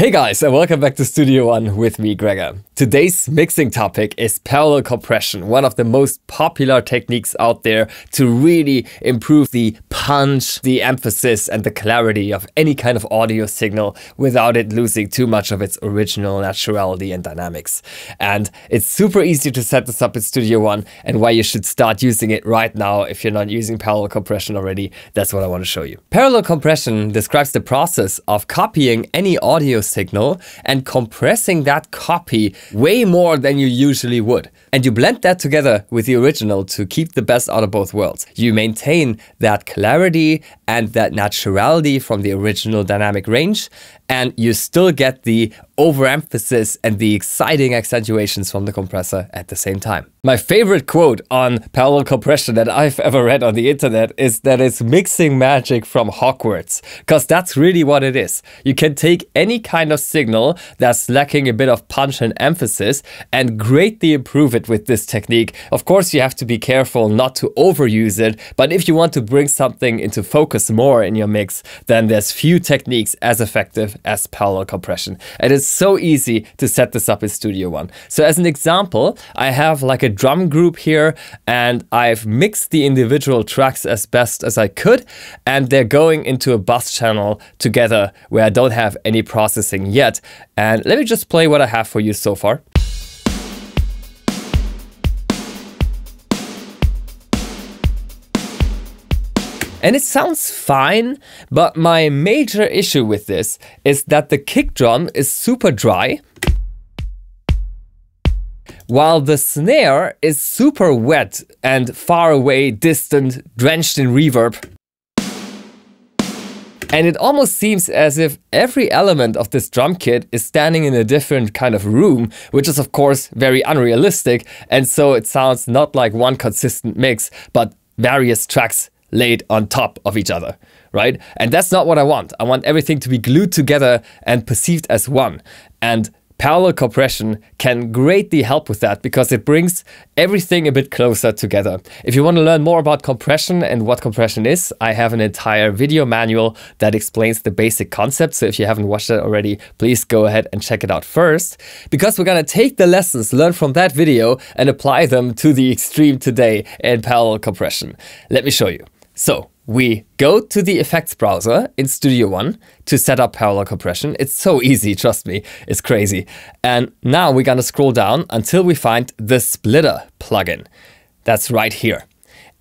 Hey guys, and welcome back to Studio One with me, Gregor. Today's mixing topic is parallel compression, one of the most popular techniques out there to really improve the punch, the emphasis, and the clarity of any kind of audio signal without it losing too much of its original naturality and dynamics. And it's super easy to set this up in Studio One, and why you should start using it right now if you're not using parallel compression already. That's what I want to show you. Parallel compression describes the process of copying any audio signal and compressing that copy way more than you usually would. And you blend that together with the original to keep the best out of both worlds. You maintain that clarity and that naturality from the original dynamic range, and you still get the overemphasis and the exciting accentuations from the compressor at the same time. My favorite quote on parallel compression that I've ever read on the internet is that it's mixing magic from Hogwarts, because that's really what it is. You can take any kind of signal that's lacking a bit of punch and emphasis and greatly improve it with this technique. Of course, you have to be careful not to overuse it, but if you want to bring something into focus more in your mix, then there's few techniques as effective as parallel compression. And it's so easy to set this up in Studio One. So as an example, I have like a drum group here and I've mixed the individual tracks as best as I could and they're going into a bus channel together where I don't have any processing yet. And let me just play what I have for you so far. And it sounds fine, but my major issue with this is that the kick drum is super dry, while the snare is super wet and far away, distant, drenched in reverb. And it almost seems as if every element of this drum kit is standing in a different kind of room, which is of course very unrealistic. And so it sounds not like one consistent mix, but various tracks laid on top of each other, right? And that's not what I want. I want everything to be glued together and perceived as one. And Parallel compression can greatly help with that because it brings everything a bit closer together. If you want to learn more about compression and what compression is, I have an entire video manual that explains the basic concept. So if you haven't watched it already, please go ahead and check it out first because we're going to take the lessons learned from that video and apply them to the extreme today in parallel compression. Let me show you. So we go to the effects browser in Studio One to set up parallel compression. It's so easy, trust me, it's crazy. And now we're gonna scroll down until we find the splitter plugin. That's right here.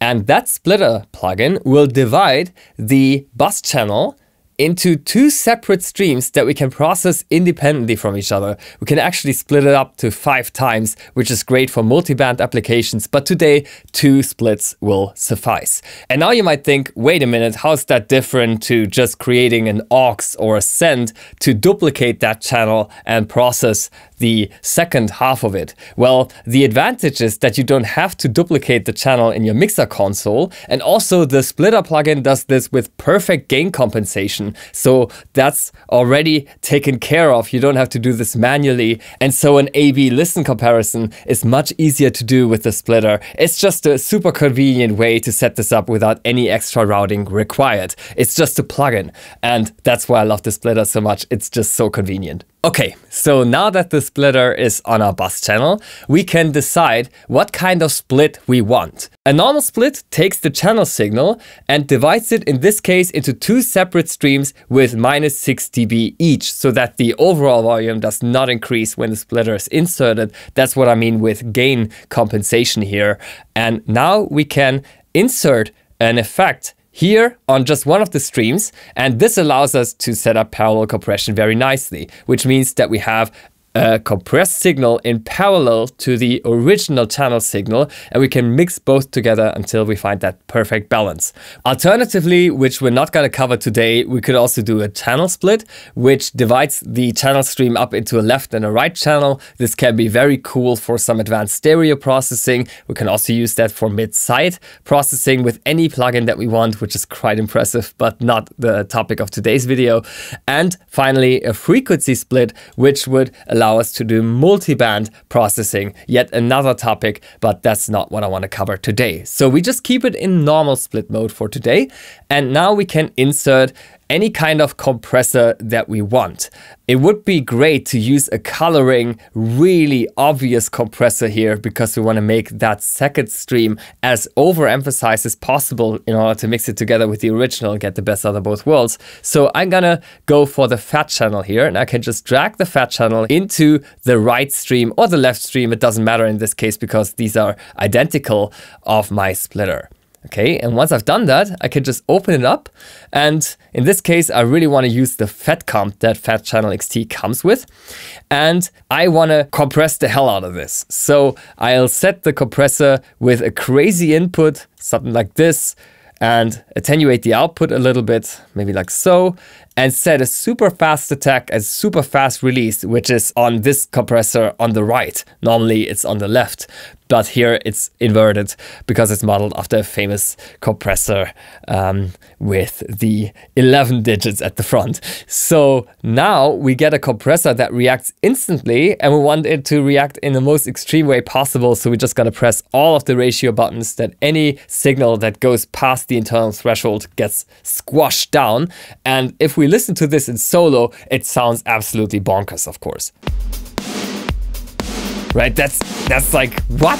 And that splitter plugin will divide the bus channel into two separate streams that we can process independently from each other. We can actually split it up to five times, which is great for multi-band applications, but today two splits will suffice. And now you might think, wait a minute, how's that different to just creating an aux or a send to duplicate that channel and process the second half of it? Well, the advantage is that you don't have to duplicate the channel in your mixer console. And also the splitter plugin does this with perfect gain compensation. So that's already taken care of. You don't have to do this manually. And so an A-B listen comparison is much easier to do with the splitter. It's just a super convenient way to set this up without any extra routing required. It's just a plugin. And that's why I love the splitter so much. It's just so convenient. Okay, so now that the splitter is on our bus channel, we can decide what kind of split we want. A normal split takes the channel signal and divides it in this case into two separate streams with minus 6 dB each so that the overall volume does not increase when the splitter is inserted. That's what I mean with gain compensation here. And now we can insert an effect here on just one of the streams. And this allows us to set up parallel compression very nicely, which means that we have a compressed signal in parallel to the original channel signal and we can mix both together until we find that perfect balance. Alternatively, which we're not going to cover today, we could also do a channel split, which divides the channel stream up into a left and a right channel. This can be very cool for some advanced stereo processing. We can also use that for mid-side processing with any plugin that we want, which is quite impressive, but not the topic of today's video. And finally, a frequency split, which would allow allow us to do multi-band processing, yet another topic, but that's not what I want to cover today. So we just keep it in normal split mode for today. And now we can insert any kind of compressor that we want. It would be great to use a coloring, really obvious compressor here because we want to make that second stream as overemphasized as possible in order to mix it together with the original and get the best out of both worlds. So I'm gonna go for the fat channel here and I can just drag the fat channel into the right stream or the left stream. It doesn't matter in this case because these are identical of my splitter. Okay, and once I've done that, I can just open it up. And in this case, I really want to use the fat comp that Fat Channel XT comes with. And I want to compress the hell out of this. So I'll set the compressor with a crazy input, something like this, and attenuate the output a little bit, maybe like so, and set a super fast attack and super fast release, which is on this compressor on the right. Normally it's on the left but here it's inverted because it's modeled after a famous compressor um, with the 11 digits at the front. So now we get a compressor that reacts instantly and we want it to react in the most extreme way possible. So we're just gonna press all of the ratio buttons that any signal that goes past the internal threshold gets squashed down. And if we listen to this in solo, it sounds absolutely bonkers, of course right? That's that's like what?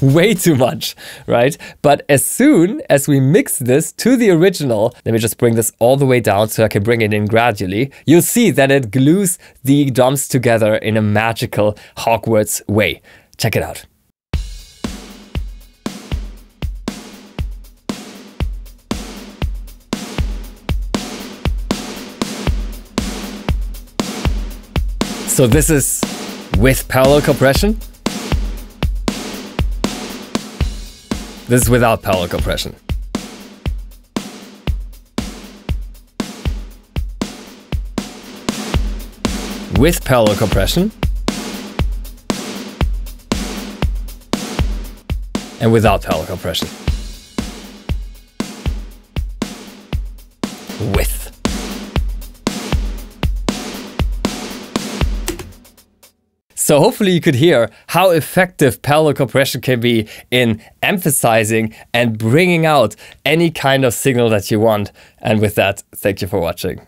Way too much, right? But as soon as we mix this to the original, let me just bring this all the way down so I can bring it in gradually, you'll see that it glues the drums together in a magical Hogwarts way. Check it out. So this is with parallel compression. This is without parallel compression. With parallel compression. And without parallel compression. With. So hopefully you could hear how effective parallel compression can be in emphasizing and bringing out any kind of signal that you want. And with that, thank you for watching.